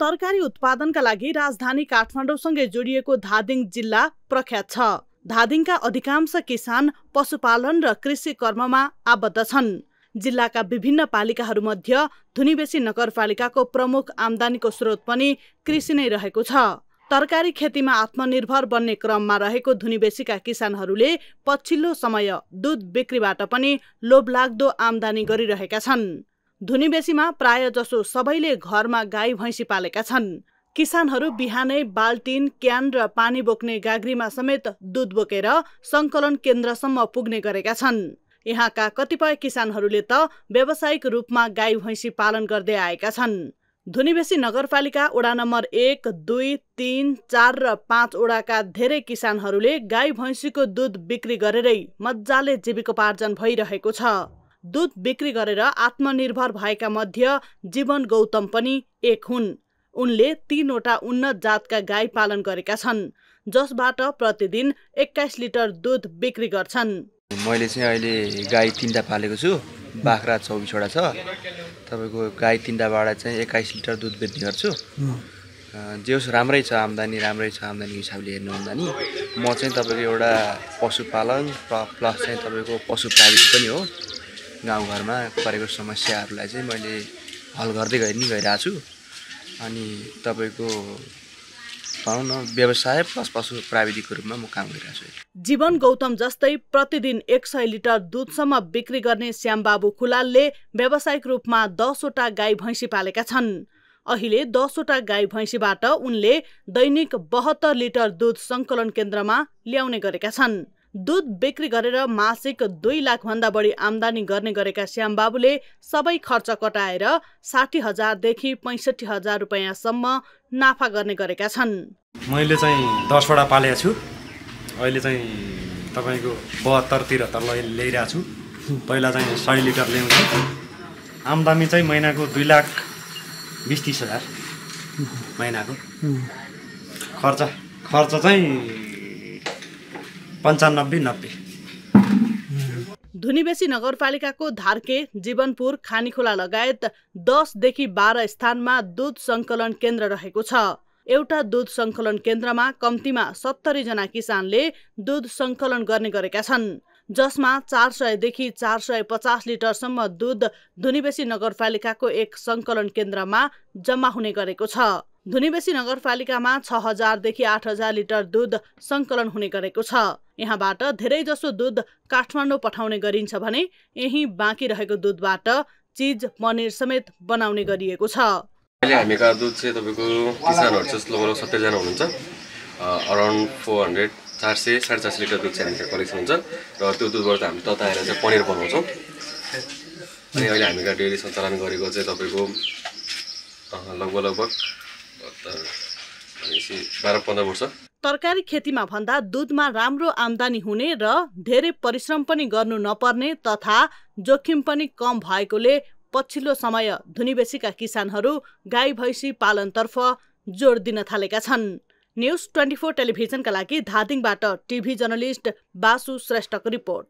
तरकारी उत्पादनका लागि राजधानी काठमाडौँसँगै जोडिएको धादिङ जिल्ला प्रख्यात छ। धादिङका अधिकांश किसान पशुपालन र कृषि कर्ममा आबद्ध छन्। जिल्लाका विभिन्न पालिकाहरूमध्ये धुनीबेसी नगरपालिकाको प्रमुख आमदानीको स्रोत पनि कृषि नै रहेको छ। तरकारी खेतीमा आत्मनिर्भर बन्ने क्रममा रहेको धुनीबेसीका किसानहरूले पछिल्लो समय दुध बिक्रीबाट पनि लोभलाग्दो आमदानी गरिरहेका छन्। धुनीबेसीमा प्राय जसो सबैले घरमा गाई भैँसी पालेका छन्। किसानहरू बिहानै बाल्टिन क्यान र पानी बोक्ने गाग्रीमा समेत दुध बोकेर सङ्कलन केन्द्रसम्म पुग्ने गरेका छन्। यहाँका कतिपय किसानहरूले त व्यावसायिक रूपमा गाई भैँसी पालन गर्दै आएका छन्। धुनीबेसी नगरपालिका वडा नम्बर एक दुई तिन चार र पाँच वडाका धेरै किसानहरूले गाई भैँसीको दुध बिक्री गरेरै मजाले जीविकोपार्जन भइरहेको छ। दुध बिक्री गरेर आत्मनिर्भर भएका मध्ये जीवन गौतम पनि एक हुन्। उनले तीनवटा उन्नत जातका गाई पालन गरेका छन् जसबाट प्रतिदिन एक्काइस लिटर दुध बिक्री गर्छन्। मैले चाहिँ अहिले गाई तिनवटा पालेको छु बाख्रा चौबिसवटा छ। तपाईँको गाई तिनवटाबाट चाहिँ एक्काइस लिटर दुध बेच्ने गर्छु। जे होस् राम्रै छ आम्दानी राम्रै छ आम्दानी हिसाबले हेर्नु भन्दा नि म चाहिँ तपाईँको एउटा पशुपालन प्लस चाहिँ तपाईँको पशु प्राविधिक पनि हो। गाउँघरमा परेको समस्याहरूलाई चाहिँ मैले हल गर्दै गइ नि गइरहेको छु अनि तपाईँको भनौँ न व्यवसाय प्लस पशु प्राविधिकको रूपमा म काम गरिरहेको जीवन गौतम जस्तै प्रतिदिन एक सय लिटर दुधसम्म बिक्री गर्ने श्यामबाबु खुलालले व्यावसायिक रूपमा दसवटा गाई भैँसी पालेका छन्। अहिले दसवटा गाई भैँसीबाट उनले दैनिक बहत्तर लिटर दुध सङ्कलन केन्द्रमा ल्याउने गरेका छन्। दुध बिक्री गरेर मासिक दुई लाख भन्दा बढी आमदानी गर्ने गरेका श्यामबाबुले सबै खर्च कटाएर साठी हजारदेखि पैँसठी हजार रुपियाँसम्म नाफा गर्ने गरेका छन्। मैले चाहिँ दसवटा पालेको छु। अहिले चाहिँ तपाईँको बहत्तर त्रिहत्तर ल्याइरहेको छु। पहिला चाहिँ सय लिटर ल्याउँछु। आम्दानी चाहिँ महिनाको दुई लाख बिस तिस हजार महिनाको। खर्च खर्च चाहिँ पन्चानब्बे नब्बे। धुनीबेसी नगरपालिकाको धार्के जीवनपुर खानीखोला लगायत दसदेखि बाह्र स्थानमा दुध सङ्कलन केन्द्र रहेको छ। एउटा दुध सङ्कलन केन्द्रमा कम्तीमा सत्तरी जना किसानले दुध सङ्कलन गर्ने गरेका छन्। जसमा चार सयदेखि चार सय पचास लिटरसम्म दुध धुनीबेसी नगरपालिकाको एक सङ्कलन केन्द्रमा जम्मा हुने गरेको छ। धुनीबेसी नगरपालिकामा छ हजारदेखि आठ हजार लिटर दुध सङ्कलन हुने गरेको छ। यहाँबाट धेरैजसो दुध काठमाडौँ पठाउने गरिन्छ भने यही बाँकी रहेको दुधबाट चिज पनिर समेत बनाउने गरिएको छ। अहिले हामीका दुध चाहिँ तपाईँको किसानहरू चाहिँ लगभग सत्तरीजना हुनुहुन्छ। अराउन्ड फोर हन्ड्रेड चार सय साढे चार सय लिटर दुध चाहिँ हामीका कलेक्सन हुन्छ। र त्यो दुधबाट हामी तताएर चाहिँ पनिर बनाउँछौँ। अनि अहिले हामीका डेली सञ्चालन गरेको चाहिँ तपाईँको लगभग लगभग तरकारी खेतीमा भन्दा दुधमा राम्रो आमदानी हुने र धेरै परिश्रम पनि गर्नु नपर्ने तथा जोखिम पनि कम भएकोले पछिल्लो समय धुनीबेसीका किसानहरू गाई भैँसी पालनतर्फ जोड दिन थालेका छन्। न्युज ट्वेन्टी फोर टेलिभिजनका लागि धादिङबाट टिभी जर्नलिस्ट बासु श्रेष्ठको रिपोर्ट।